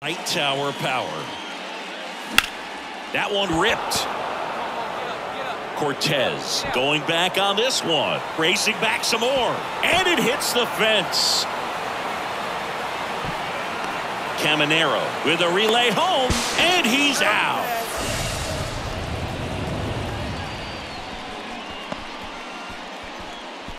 Light tower power. That one ripped. Cortez going back on this one. Racing back some more. And it hits the fence. Caminero with a relay home. And.